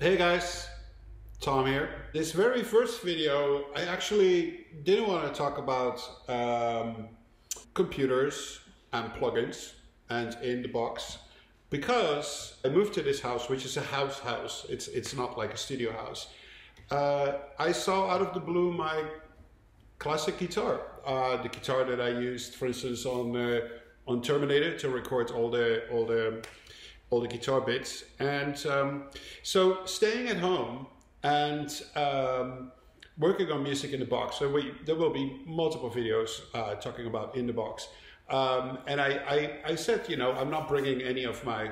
Hey guys, Tom here. This very first video, I actually didn't want to talk about um, computers and plugins and in the box because I moved to this house, which is a house house. It's it's not like a studio house. Uh, I saw out of the blue my classic guitar, uh, the guitar that I used, for instance, on uh, on Terminator to record all the all the all the guitar bits. And um, so staying at home and um, working on music in the box. So we, there will be multiple videos uh, talking about in the box. Um, and I, I, I, said, you know, I'm not bringing any of my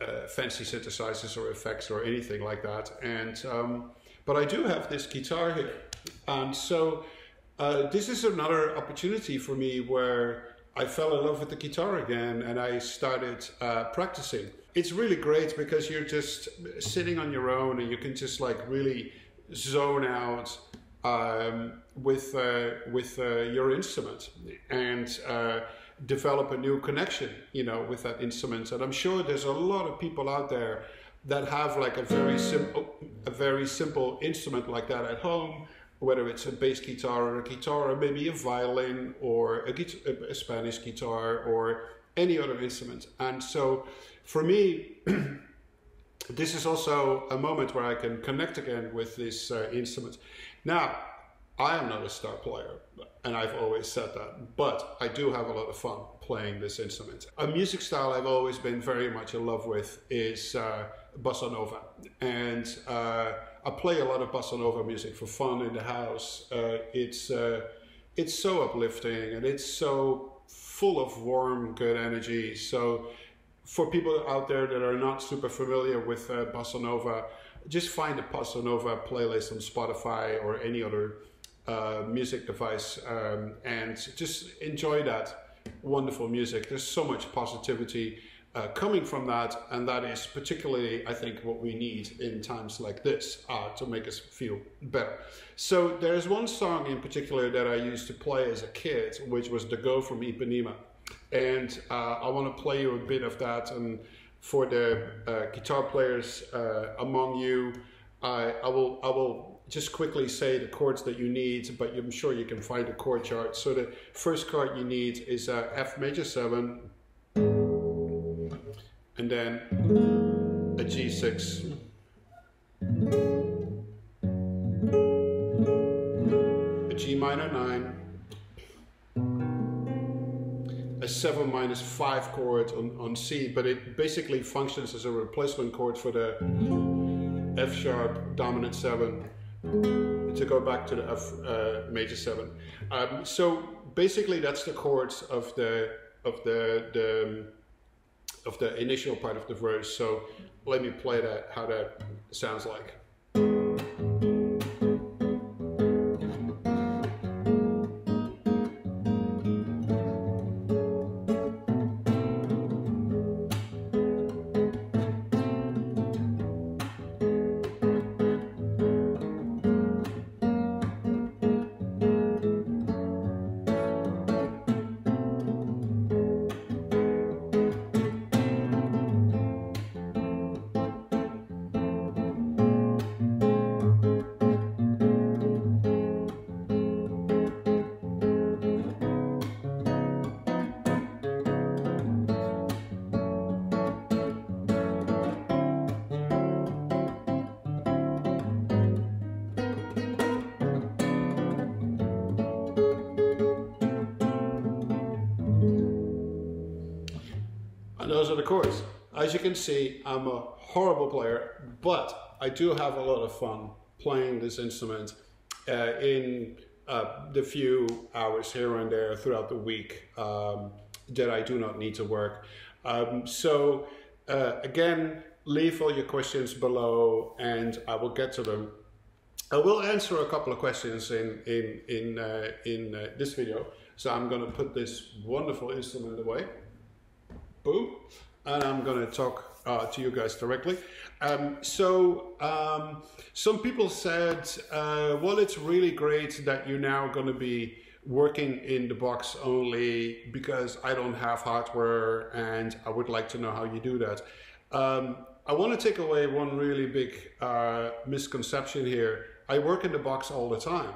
uh, fancy synthesizers or effects or anything like that. And um, but I do have this guitar here, and so uh, this is another opportunity for me where I fell in love with the guitar again and I started uh, practicing. It's really great because you're just sitting on your own and you can just like really zone out um, with uh, with uh, your instrument and uh, develop a new connection, you know, with that instrument. And I'm sure there's a lot of people out there that have like a very simple a very simple instrument like that at home whether it's a bass guitar or a guitar or maybe a violin or a, a Spanish guitar or any other instrument. And so for me, this is also a moment where I can connect again with this uh, instrument. Now, I am not a star player, and I've always said that, but I do have a lot of fun playing this instrument. A music style I've always been very much in love with is uh, bossa nova, and uh, I play a lot of bossa nova music for fun in the house. Uh, it's uh, it's so uplifting and it's so full of warm, good energy. So for people out there that are not super familiar with uh, bossa nova, just find a bossa nova playlist on Spotify or any other uh, music device um, and just enjoy that wonderful music. There's so much positivity uh, coming from that, and that is particularly, I think, what we need in times like this uh, to make us feel better. So there's one song in particular that I used to play as a kid, which was "The Girl" from Ipanema, and uh, I want to play you a bit of that. And for the uh, guitar players uh, among you, I, I will I will just quickly say the chords that you need, but I'm sure you can find a chord chart. So the first chord you need is uh, F major seven and then a G6. A G minor 9, a 7 minus 5 chord on, on C, but it basically functions as a replacement chord for the F sharp dominant 7 to go back to the F uh, major 7. Um, so basically that's the chords of the of the, the of the initial part of the verse. So let me play that, how that sounds like. The chords. As you can see, I'm a horrible player, but I do have a lot of fun playing this instrument uh, in uh, the few hours here and there throughout the week um, that I do not need to work. Um, so uh, again, leave all your questions below and I will get to them. I will answer a couple of questions in, in, in, uh, in uh, this video. So I'm going to put this wonderful instrument away boom, and I'm going to talk uh, to you guys directly. Um, so um, some people said, uh, well, it's really great that you're now going to be working in the box only because I don't have hardware and I would like to know how you do that. Um, I want to take away one really big uh, misconception here. I work in the box all the time.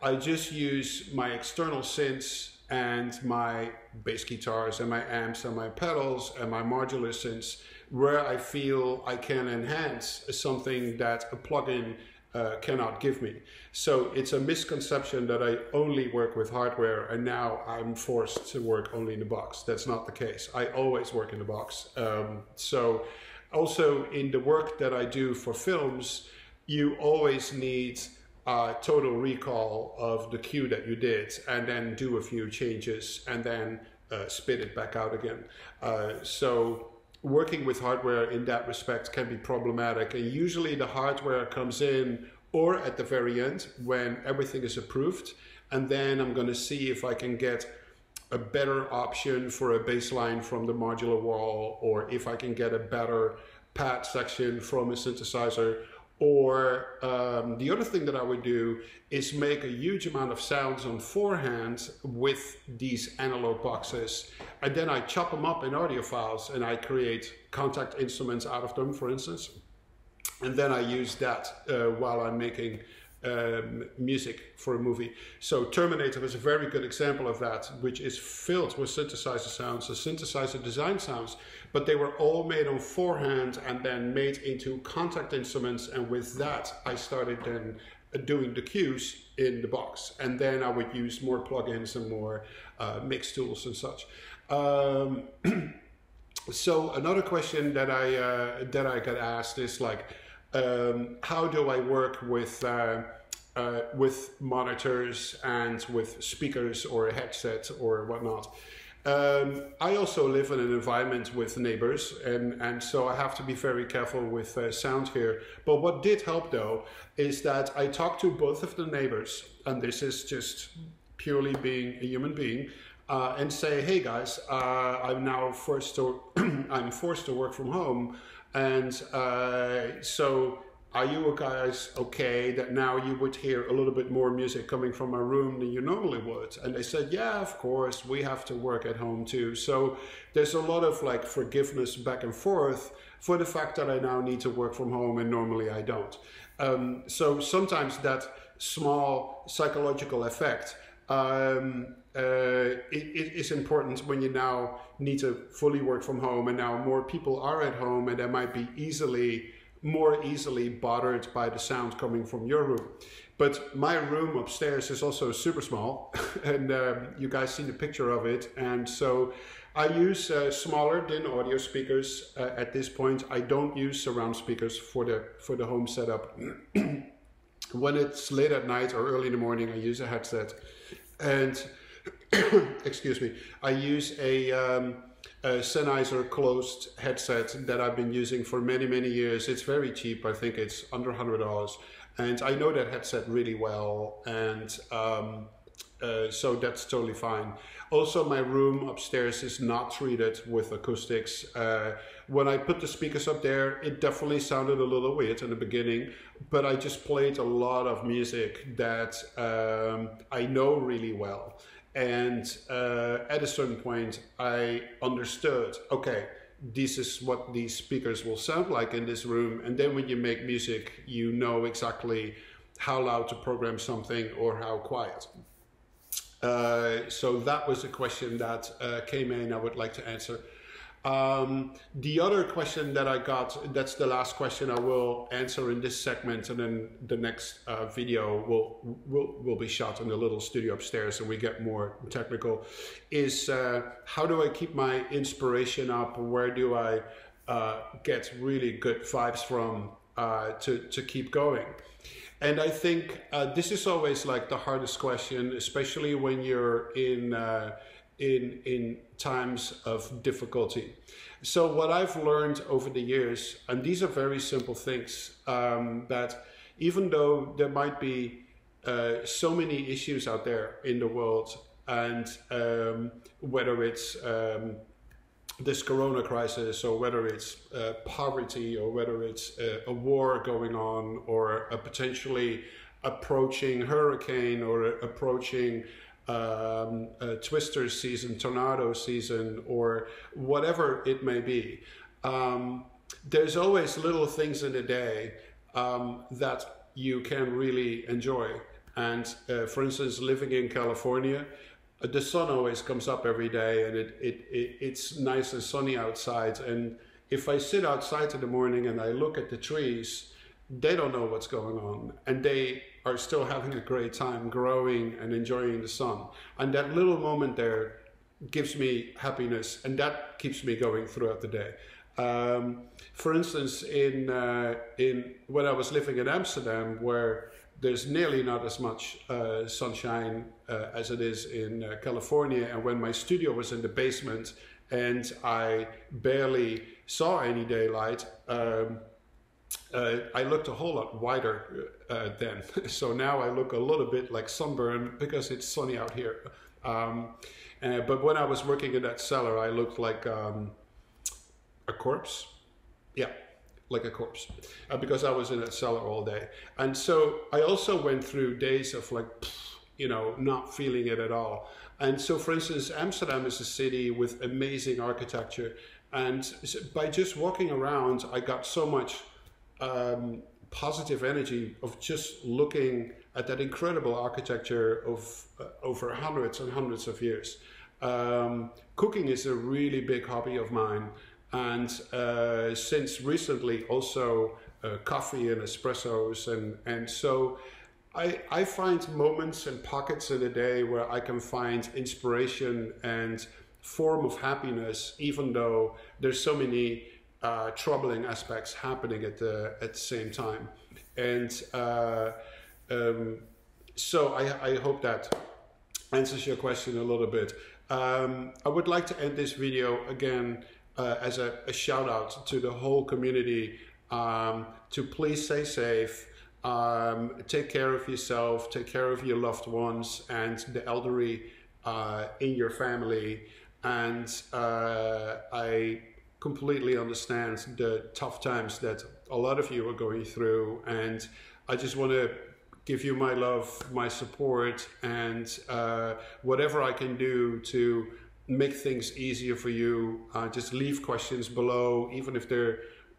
I just use my external synths and my bass guitars and my amps and my pedals and my modular synths where I feel I can enhance something that a plugin uh, cannot give me. So it's a misconception that I only work with hardware and now I'm forced to work only in the box. That's not the case. I always work in the box. Um, so also in the work that I do for films, you always need a total recall of the cue that you did and then do a few changes and then uh, spit it back out again. Uh, so working with hardware in that respect can be problematic and usually the hardware comes in or at the very end when everything is approved and then I'm going to see if I can get a better option for a bassline from the modular wall or if I can get a better pad section from a synthesizer or um, the other thing that I would do is make a huge amount of sounds on forehand with these analog boxes. And then I chop them up in audio files and I create Kontakt instruments out of them, for instance. And then I use that uh, while I'm making um, music for a movie. So Terminator is a very good example of that, which is filled with synthesizer sounds, the synthesizer design sounds, but they were all made on forehand and then made into Kontakt instruments. And with that, I started then doing the cues in the box. And then I would use more plugins and more uh, mix tools and such. Um, so another question that I uh, that I got asked is like, um, how do I work with uh, uh, with monitors and with speakers or a headset or whatnot? Um, I also live in an environment with neighbors, and, and so I have to be very careful with uh, sound here. But what did help though is that I talked to both of the neighbors, and this is just purely being a human being, uh, and say, "Hey guys, uh, I'm now forced to I'm forced to work from home, and uh, so are you guys okay that now you would hear a little bit more music coming from my room than you normally would? And they said, yeah, of course, we have to work at home too. So there's a lot of like forgiveness back and forth for the fact that I now need to work from home and normally I don't. Um, so sometimes that small psychological effect um, uh, it, it is important when you now need to fully work from home and now more people are at home and they might be easily more easily bothered by the sound coming from your room. But my room upstairs is also super small, and um, you guys see the picture of it. And so I use uh, smaller Dynaudio speakers uh, at this point. I don't use surround speakers for the for the home setup. when it's late at night or early in the morning, I use a headset, and excuse me, I use a um, a Sennheiser closed headset that I've been using for many, many years. It's very cheap. I think it's under $100. And I know that headset really well. And um, uh, so that's totally fine. Also, my room upstairs is not treated with acoustics. Uh, when I put the speakers up there, it definitely sounded a little weird in the beginning, but I just played a lot of music that um, I know really well. And uh, at a certain point, I understood, okay, this is what these speakers will sound like in this room. And then when you make music, you know exactly how loud to program something or how quiet. Uh, so that was a question that uh, came in I would like to answer. Um, the other question that I got, that's the last question I will answer in this segment, and then the next uh, video will, will, will be shot in the little studio upstairs and we get more technical, is uh, how do I keep my inspiration up? Where do I uh, get really good vibes from uh, to, to keep going? And I think uh, this is always like the hardest question, especially when you're in uh, in, in times of difficulty. So what I've learned over the years, and these are very simple things, um, that even though there might be uh, so many issues out there in the world, and um, whether it's um, this corona crisis or whether it's uh, poverty or whether it's uh, a war going on or a potentially approaching hurricane or approaching um, twister season, tornado season, or whatever it may be. Um, there's always little things in a day um, that you can really enjoy. And uh, for instance, living in California, uh, the sun always comes up every day and it, it, it, it's nice and sunny outside. And if I sit outside in the morning and I look at the trees, they don't know what's going on and they are still having a great time growing and enjoying the sun. And that little moment there gives me happiness and that keeps me going throughout the day. Um, for instance, in, uh, in when I was living in Amsterdam, where there's nearly not as much uh, sunshine uh, as it is in uh, California, and when my studio was in the basement and I barely saw any daylight, um, uh, I looked a whole lot whiter uh, then. so now I look a little bit like sunburn because it's sunny out here. Um, uh, but when I was working in that cellar, I looked like um, a corpse. Yeah, like a corpse, uh, because I was in that cellar all day. And so I also went through days of like, you know, not feeling it at all. And so, for instance, Amsterdam is a city with amazing architecture. And by just walking around, I got so much um, positive energy of just looking at that incredible architecture of uh, over hundreds and hundreds of years. Um, cooking is a really big hobby of mine, and uh, since recently also uh, coffee and espressos, and and so I I find moments and pockets in the day where I can find inspiration and form of happiness, even though there's so many uh, troubling aspects happening at the at the same time, and uh, um, so I, I, hope that answers your question a little bit. Um, I would like to end this video again uh, as a, a, shout out to the whole community um, to please stay safe. Um, take care of yourself, take care of your loved ones and the elderly uh, in your family. And uh, I completely understands the tough times that a lot of you are going through. And I just want to give you my love, my support, and uh, whatever I can do to make things easier for you. Uh, just leave questions below, even if they're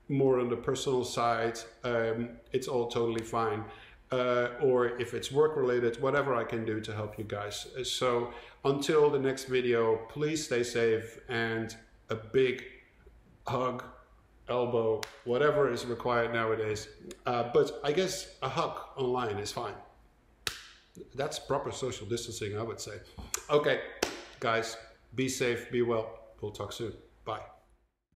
more on the personal side. Um, it's all totally fine. Uh, or if it's work related, whatever I can do to help you guys. So until the next video, please stay safe and a big hug, elbow, whatever is required nowadays. Uh, but I guess a hug online is fine. That's proper social distancing, I would say. Okay, guys, be safe, be well. We'll talk soon. Bye.